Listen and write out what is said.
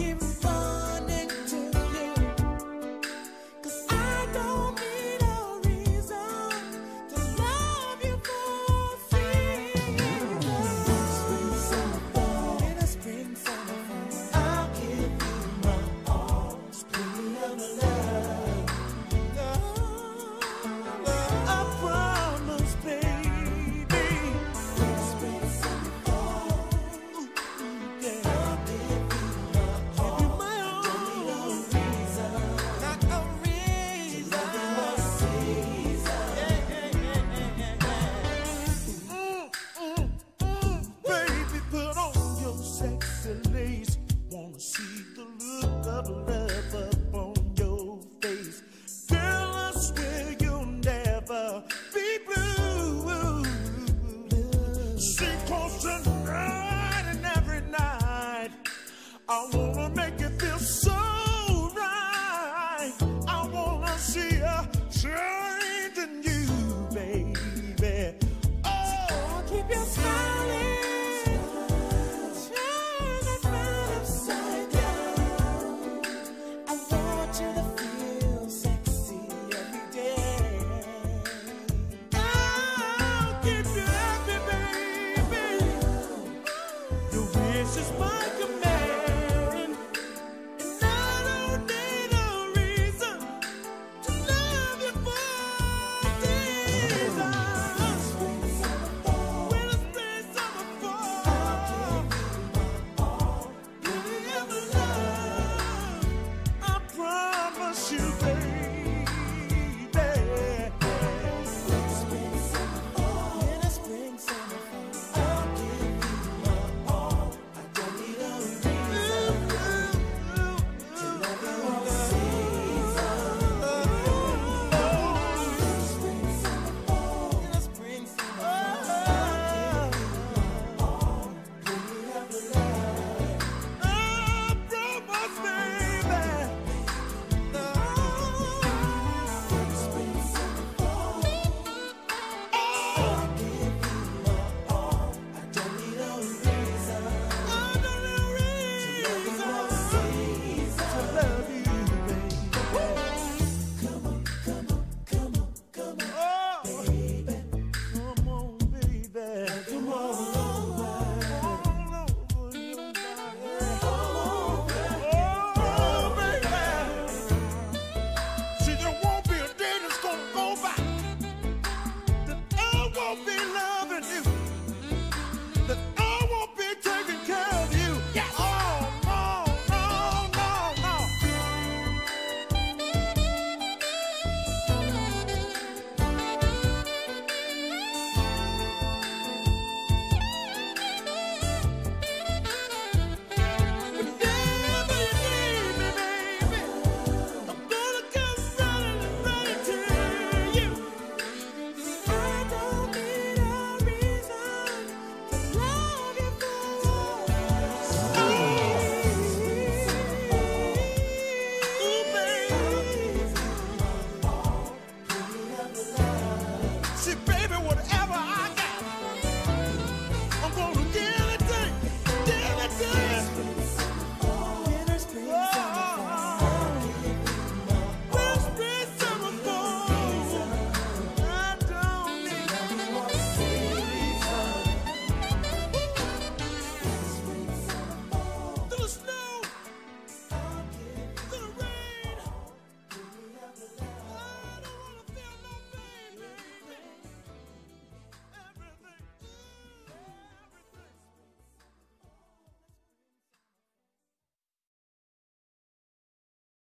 I'll I wanna make it feel so right. I wanna see a change in you, baby. Oh, keep smiling. Turn upside down. I want you to feel sexy every day. Oh, keep you happy, baby. Your.